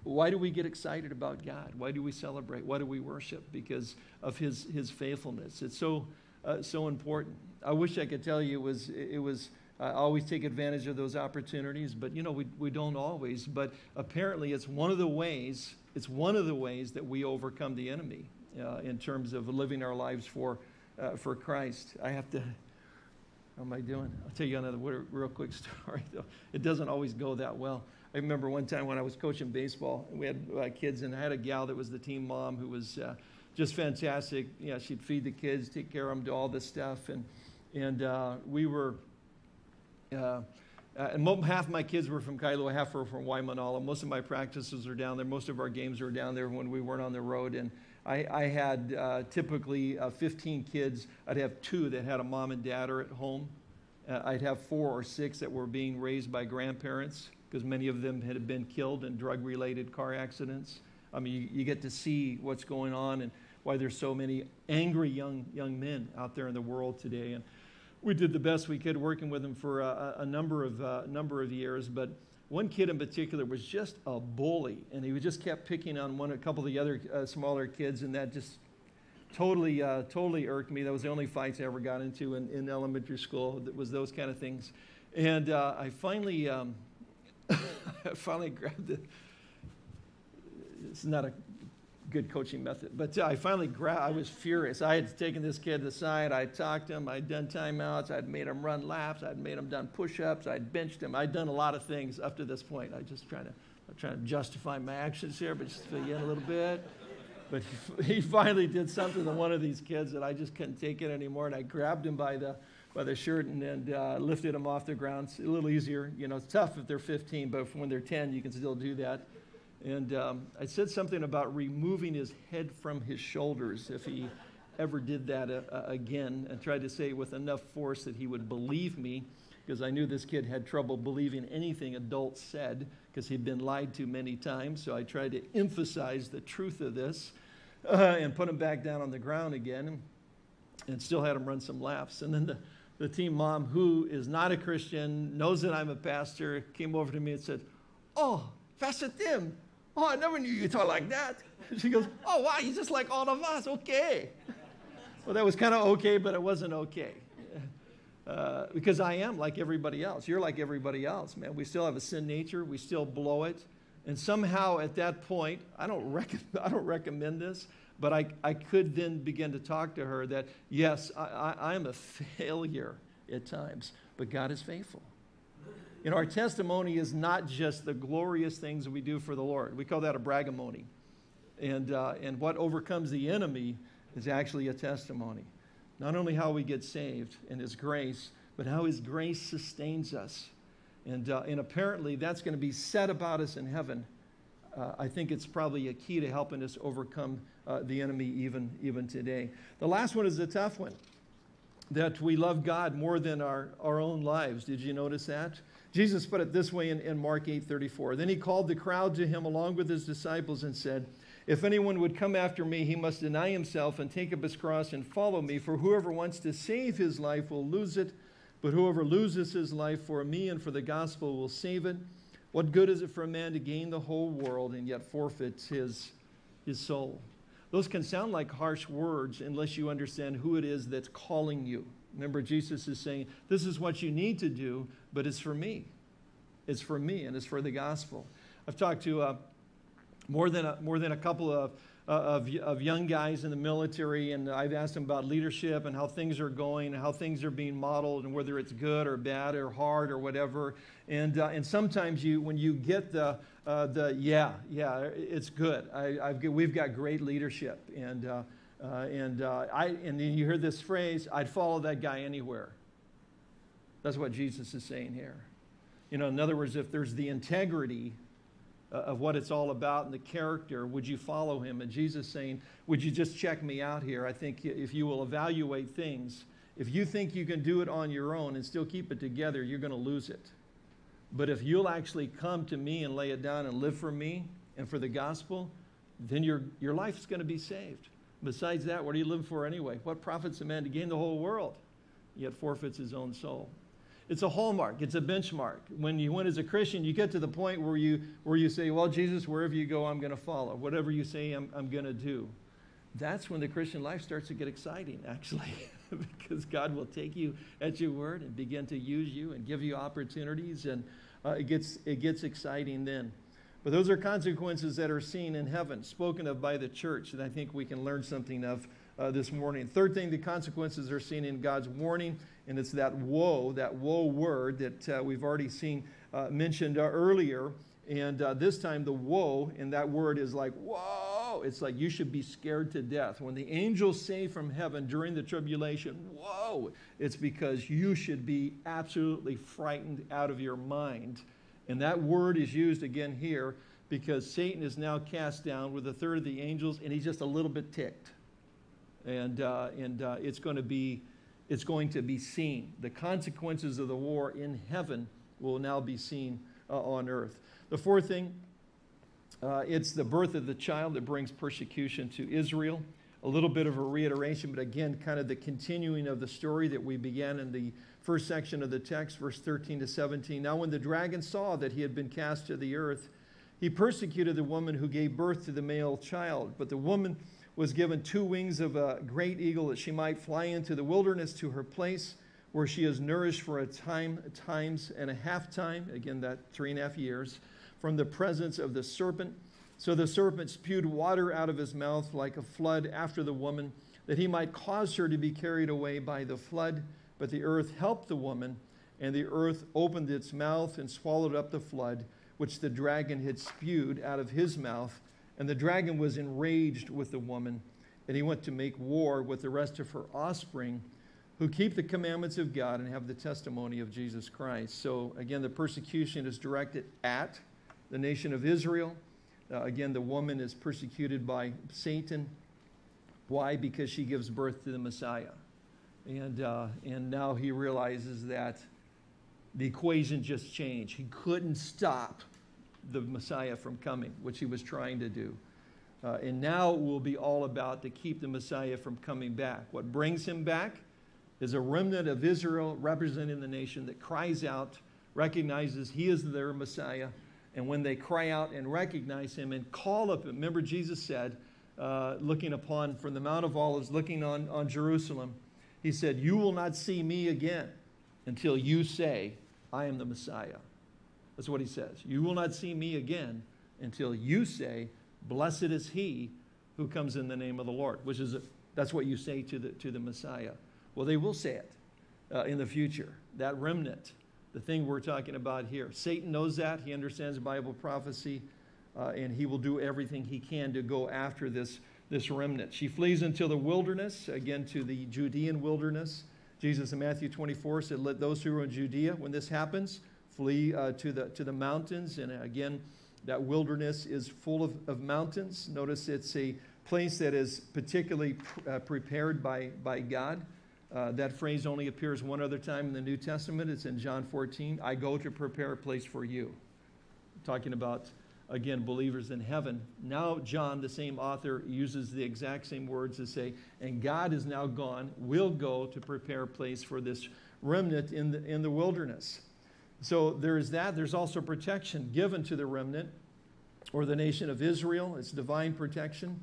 why do we get excited about God? Why do we celebrate? Why do we worship? Because of his, his faithfulness. It's so uh, so important. I wish I could tell you it was, it was I always take advantage of those opportunities, but you know, we, we don't always. But apparently, it's one of the ways, it's one of the ways that we overcome the enemy uh, in terms of living our lives for, uh, for Christ. I have to, how am I doing? I'll tell you another real quick story, though. It doesn't always go that well. I remember one time when I was coaching baseball, we had uh, kids, and I had a gal that was the team mom who was uh, just fantastic. Know, she'd feed the kids, take care of them, do all this stuff. And, and uh, we were, uh, uh, and half my kids were from Kailua, half were from Waimanalo. Most of my practices are down there. Most of our games were down there when we weren't on the road. And I, I had uh, typically uh, 15 kids. I'd have two that had a mom and dad or at home. Uh, I'd have four or six that were being raised by grandparents because many of them had been killed in drug-related car accidents. I mean, you, you, get to see what's going on and why there's so many angry young, young men out there in the world today. And we did the best we could working with them for a, a number, of, uh, number of years. But one kid in particular was just a bully, and he just kept picking on one, a couple of the other uh, smaller kids, and that just totally, uh, totally irked me. That was the only fights I ever got into in, in elementary school. That was those kind of things. And uh, I finally, um, I finally grabbed it it's not a good coaching method. But I finally grabbed, I was furious. I had taken this kid aside. I talked to him. I'd done timeouts. I'd made him run laps. I'd made him done push-ups. I'd benched him. I'd done a lot of things up to this point. I'm just trying to, I'm trying to justify my actions here, but just fill you in a little bit. But he, he finally did something to one of these kids that I just couldn't take it anymore. And I grabbed him by the, by the shirt and, and uh, lifted him off the ground. It's a little easier. You know, it's tough if they're 15, but when they're 10, you can still do that. And um, I said something about removing his head from his shoulders if he ever did that uh, uh again, and tried to say it with enough force that he would believe me, because I knew this kid had trouble believing anything adults said, because he'd been lied to many times. So I tried to emphasize the truth of this uh, and put him back down on the ground again, and still had him run some laps. And then the the team mom, who is not a Christian, knows that I'm a pastor, came over to me and said, Oh, Pastor Tim, oh, I never knew you talk like that. She goes, Oh, wow, you're just like all of us. Okay. Well, that was kind of okay, but it wasn't okay. Uh, because I am like everybody else. You're like everybody else, man. We still have a sin nature, we still blow it. And somehow at that point, I don't, rec- I don't recommend this, but I, I could then begin to talk to her that, yes, I, I, I'm a failure at times, but God is faithful. You know, our testimony is not just the glorious things we do for the Lord. We call that a bragamony. And, uh, and what overcomes the enemy is actually a testimony. Not only how we get saved in His grace, but how His grace sustains us. And, uh, and apparently, that's going to be said about us in heaven. Uh, I think it's probably a key to helping us overcome uh, the enemy even, even today. The last one is a tough one that we love God more than our, our own lives. Did you notice that? Jesus put it this way in, in Mark 8 34. Then he called the crowd to him along with his disciples and said, If anyone would come after me, he must deny himself and take up his cross and follow me. For whoever wants to save his life will lose it, but whoever loses his life for me and for the gospel will save it. What good is it for a man to gain the whole world and yet forfeits his, his soul? Those can sound like harsh words unless you understand who it is that's calling you. Remember, Jesus is saying, This is what you need to do, but it's for me. It's for me, and it's for the gospel. I've talked to uh, more, than a, more than a couple of, uh, of, of young guys in the military, and I've asked them about leadership and how things are going, and how things are being modeled, and whether it's good or bad or hard or whatever. And, uh, and sometimes you, when you get the, uh, the yeah, yeah, it's good. I, I've, we've got great leadership. And, uh, and, uh, I, and then you hear this phrase, I'd follow that guy anywhere. That's what Jesus is saying here. You know, in other words, if there's the integrity uh, of what it's all about and the character, would you follow him? And Jesus saying, would you just check me out here? I think if you will evaluate things, if you think you can do it on your own and still keep it together, you're going to lose it. But if you'll actually come to me and lay it down and live for me and for the gospel, then your, your life's going to be saved. Besides that, what are you living for anyway? What profits a man to gain the whole world, yet forfeits his own soul? It's a hallmark. It's a benchmark. When you went as a Christian, you get to the point where you, where you say, well, Jesus, wherever you go, I'm going to follow. Whatever you say, I'm, I'm going to do. That's when the Christian life starts to get exciting, actually, because God will take you at your word and begin to use you and give you opportunities, and uh, it, gets, it gets exciting then. But those are consequences that are seen in heaven, spoken of by the church, and I think we can learn something of uh, this morning. Third thing, the consequences are seen in God's warning, and it's that woe, that woe word that uh, we've already seen uh, mentioned uh, earlier. And uh, this time, the woe in that word is like, whoa! It's like you should be scared to death. When the angels say from heaven during the tribulation, whoa! It's because you should be absolutely frightened out of your mind. And that word is used again here because Satan is now cast down with a third of the angels, and he's just a little bit ticked and, uh, and uh, it's going to be it's going to be seen. The consequences of the war in heaven will now be seen uh, on earth. The fourth thing, uh, it's the birth of the child that brings persecution to Israel. A little bit of a reiteration, but again, kind of the continuing of the story that we began in the first section of the text, verse 13 to 17. Now, when the dragon saw that he had been cast to the earth, he persecuted the woman who gave birth to the male child. But the woman was given two wings of a great eagle that she might fly into the wilderness to her place where she is nourished for a time, times and a half time, again, that three and a half years, from the presence of the serpent. So the serpent spewed water out of his mouth like a flood after the woman, that he might cause her to be carried away by the flood. But the earth helped the woman, and the earth opened its mouth and swallowed up the flood, which the dragon had spewed out of his mouth. And the dragon was enraged with the woman, and he went to make war with the rest of her offspring, who keep the commandments of God and have the testimony of Jesus Christ. So, again, the persecution is directed at the nation of Israel. Uh, again, the woman is persecuted by Satan. Why? Because she gives birth to the Messiah. And, uh, and now he realizes that the equation just changed. He couldn't stop the Messiah from coming, which he was trying to do. Uh, and now it will be all about to keep the Messiah from coming back. What brings him back is a remnant of Israel representing the nation that cries out, recognizes he is their Messiah. And when they cry out and recognize him and call up, him, remember Jesus said, uh, looking upon from the Mount of Olives, looking on, on Jerusalem, he said, You will not see me again until you say, I am the Messiah. That's what he says. You will not see me again until you say, Blessed is he who comes in the name of the Lord, which is, a, that's what you say to the, to the Messiah. Well, they will say it uh, in the future, that remnant, the thing we're talking about here. Satan knows that. He understands Bible prophecy, uh, and he will do everything he can to go after this, this remnant. She flees into the wilderness, again to the Judean wilderness. Jesus in Matthew 24 said, Let those who are in Judea, when this happens, flee uh, to, the, to the mountains. And again, that wilderness is full of, of mountains. Notice it's a place that is particularly pr- uh, prepared by, by God. Uh, that phrase only appears one other time in the New Testament. It's in John 14. I go to prepare a place for you. Talking about, again, believers in heaven. Now, John, the same author, uses the exact same words to say, and God is now gone, will go to prepare a place for this remnant in the, in the wilderness. So there is that. There's also protection given to the remnant or the nation of Israel. It's divine protection.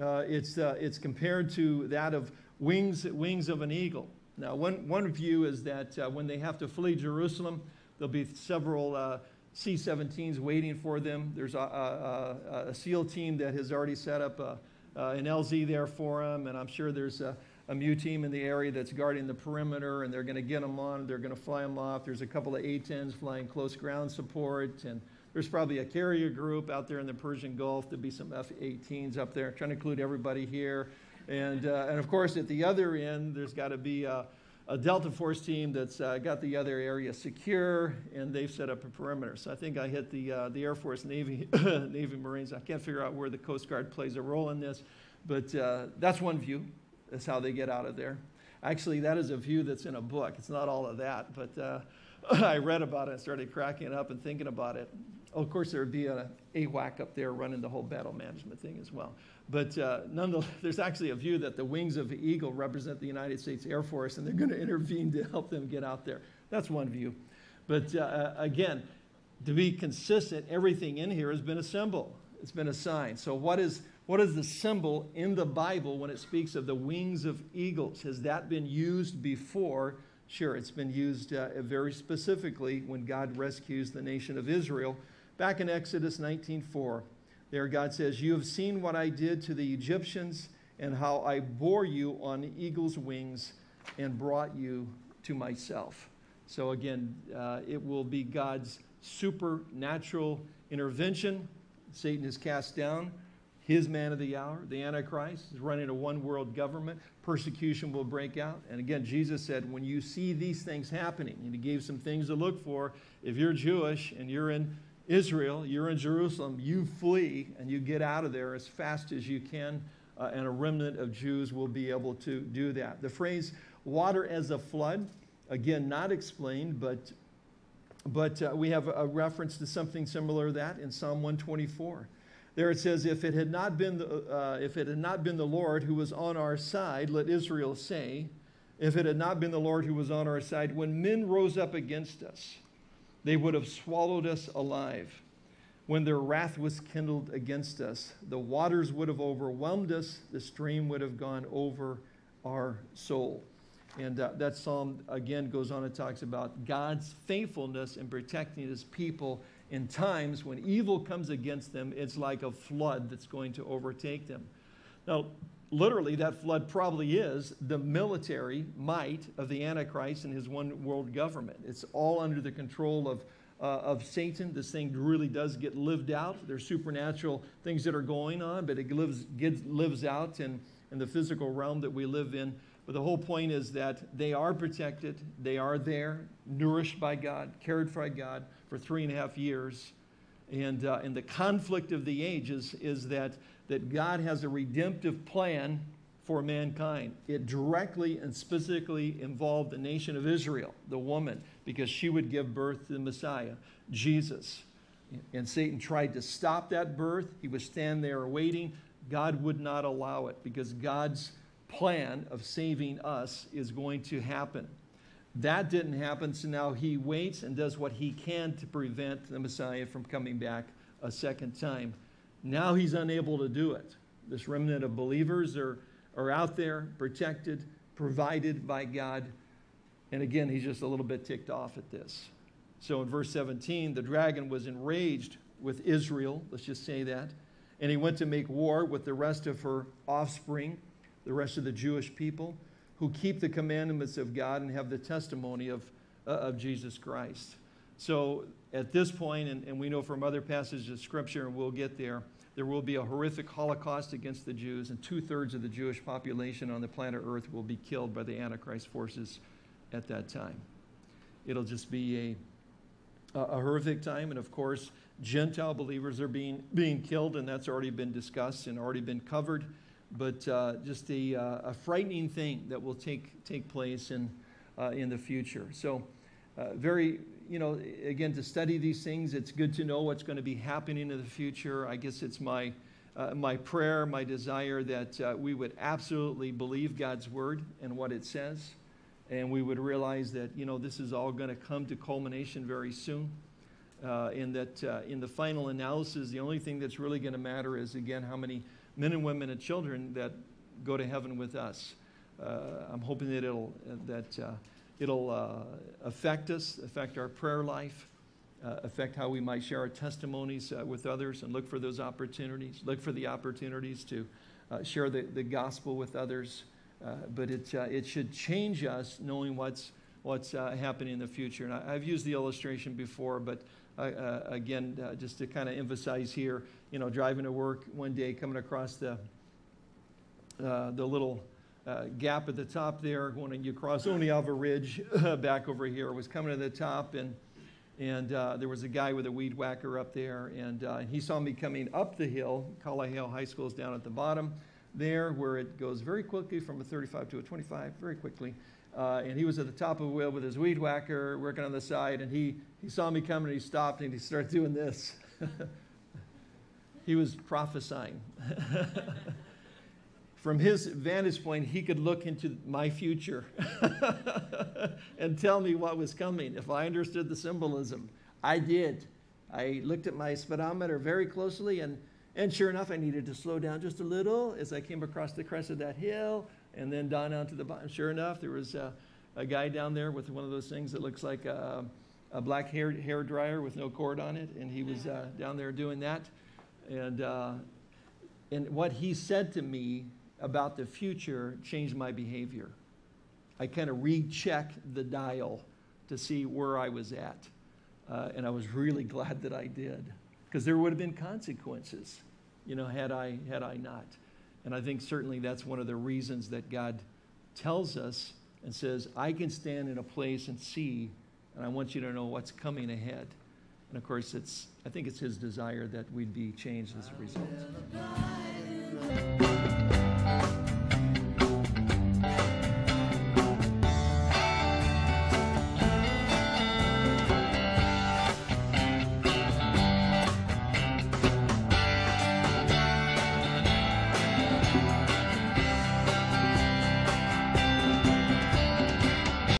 Uh, it's, uh, it's compared to that of wings, wings of an eagle. Now, one, one view is that uh, when they have to flee Jerusalem, there'll be several uh, C 17s waiting for them. There's a, a, a, a, SEAL team that has already set up a, uh, an LZ there for them, and I'm sure there's a, a MEU team in the area that's guarding the perimeter, and they're going to get them on, they're going to fly them off. There's a couple of A-10s flying close ground support, and there's probably a carrier group out there in the Persian Gulf. There'll be some F-18s up there, I'm trying to include everybody here. And, uh, and of course, at the other end, there's got to be a, a, Delta Force team that's uh, got the other area secure, and they've set up a perimeter. So I think I hit the, uh, the Air Force, Navy, Navy, Marines. I can't figure out where the Coast Guard plays a role in this, but uh, that's one view. That's how they get out of there. Actually, that is a view that's in a book. It's not all of that, but uh, I read about it and started cracking up and thinking about it. Of course, there would be a AWAC up there running the whole battle management thing as well. But uh, nonetheless, there's actually a view that the wings of the eagle represent the United States Air Force, and they're going to intervene to help them get out there. That's one view. But uh, again, to be consistent, everything in here has been a symbol. It's been a sign. So what is what is the symbol in the Bible when it speaks of the wings of eagles? Has that been used before? Sure, it's been used uh, very specifically when God rescues the nation of Israel. Back in Exodus 19:4, there God says, "You have seen what I did to the Egyptians and how I bore you on eagle's wings and brought you to myself." So again, uh, it will be God's supernatural intervention. Satan is cast down his man of the hour, the Antichrist, is running a one world government. Persecution will break out. And again, Jesus said, when you see these things happening, and he gave some things to look for. If you're Jewish and you're in Israel, you're in Jerusalem, you flee and you get out of there as fast as you can. Uh, and a remnant of Jews will be able to do that. The phrase water as a flood, again, not explained, but, but uh, we have a reference to something similar to that in Psalm 124. There it says, if it, had not been the, uh, if it had not been the Lord who was on our side, let Israel say, if it had not been the Lord who was on our side, when men rose up against us, they would have swallowed us alive. When their wrath was kindled against us, the waters would have overwhelmed us, the stream would have gone over our soul. And uh, that psalm again goes on and talks about God's faithfulness in protecting his people in times when evil comes against them, it's like a flood that's going to overtake them. Now, literally, that flood probably is the military might of the Antichrist and his one world government. It's all under the control of, uh, of Satan. This thing really does get lived out. There's supernatural things that are going on, but it lives, gets, lives out in, in the physical realm that we live in But the whole point is that they are protected, they are there, nourished by God, cared for by God for three and a half years. And, uh, and the conflict of the ages is that, that God has a redemptive plan for mankind. It directly and specifically involved the nation of Israel, the woman, because she would give birth to the Messiah, Jesus. And Satan tried to stop that birth. He was standing there waiting. God would not allow it because God's plan of saving us is going to happen. That didn't happen, so now he waits and does what he can to prevent the Messiah from coming back a second time. Now he's unable to do it. This remnant of believers are, are out there, protected, provided by God. And again, he's just a little bit ticked off at this. So in verse 17, the dragon was enraged with Israel, let's just say that, and he went to make war with the rest of her offspring the rest of the Jewish people who keep the commandments of God and have the testimony of, uh, of Jesus Christ. So at this point, and, and we know from other passages of Scripture, and we'll get there, there will be a horrific Holocaust against the Jews, and two thirds of the Jewish population on the planet Earth will be killed by the Antichrist forces at that time. It'll just be a, a horrific time, and of course, Gentile believers are being, being killed, and that's already been discussed and already been covered but uh, just a, uh, a, frightening thing that will take, take place in, uh, in the future. So, uh, very, you know, again, to study these things, it's good to know what's going to be happening in the future. I guess it's my, uh, my prayer, my desire that uh, we would absolutely believe God's word and what it says. And we would realize that, you know, this is all going to come to culmination very soon. and that in the final analysis, the only thing that's really going to matter is, again, how many men and women and children that go to heaven with us. Uh, I'm hoping that it'll, that, uh, it'll uh, affect us, affect our prayer life, uh, affect how we might share our testimonies uh, with others and look for those opportunities, look for the opportunities to uh, share the, the gospel with others. but it, it should change us knowing what's, what's happening in the future. And I, have used the illustration before, but uh, again, uh, just to kind of emphasize here, you know, driving to work one day, coming across the, uh, the little uh, gap at the top there, when you cross Oneonta Ridge back over here, was coming to the top, and, and uh, there was a guy with a weed whacker up there, and uh, he saw me coming up the hill. Hale High School is down at the bottom there, where it goes very quickly from a 35 to a 25, very quickly. Uh, and he was at the top of the wheel with his weed whacker working on the side, and he, he saw me coming and he stopped and he started doing this. he was prophesying. From his vantage point, he could look into my future and tell me what was coming if I understood the symbolism. I did. I looked at my speedometer very closely, and, and sure enough, I needed to slow down just a little as I came across the crest of that hill and then down onto the bottom. Sure enough, there was a, a guy down there with one of those things that looks like a, a black hair, hair dryer with no cord on it, and he was uh, down there doing that. And, uh, and what he said to me about the future changed my behavior. I kind of rechecked the dial to see where I was at. Uh, and I was really glad that I did, because there would have been consequences, you know, had I, had I not. And I think certainly that's one of the reasons that God tells us and says, I can stand in a place and see, and I want you to know what's coming ahead. And of course, it's, I think it's his desire that we'd be changed as a result.